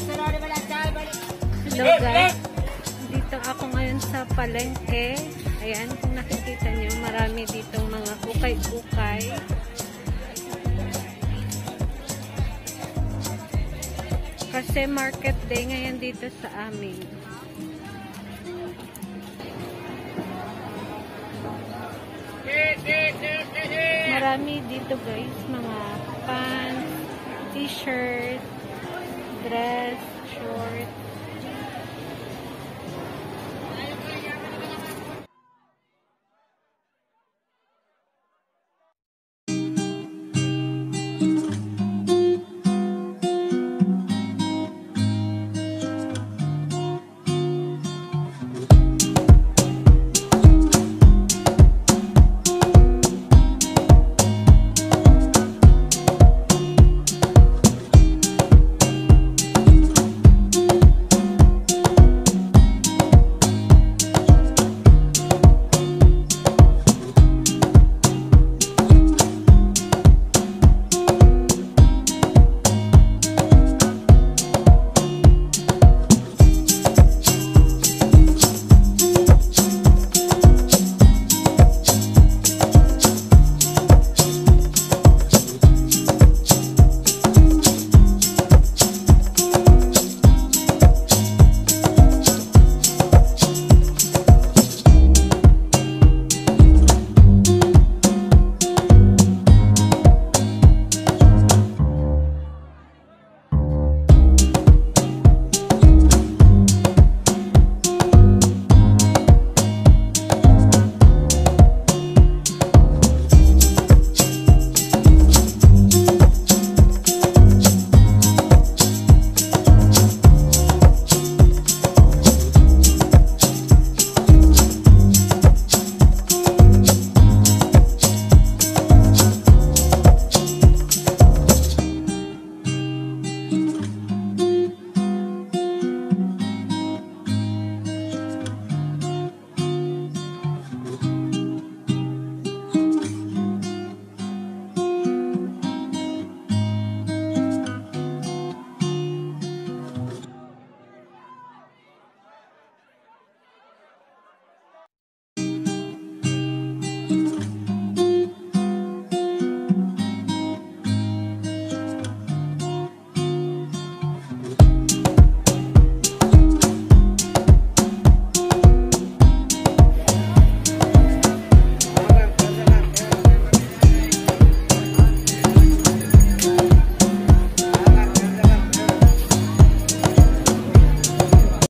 Hello guys. Dito ako ngayon sa palengke. Ayan, kung nakikita nyo, marami ditong mga ukay-ukay. Kasi market day ngayon dito sa amin. Marami dito guys, mga pants, t-shirt, dress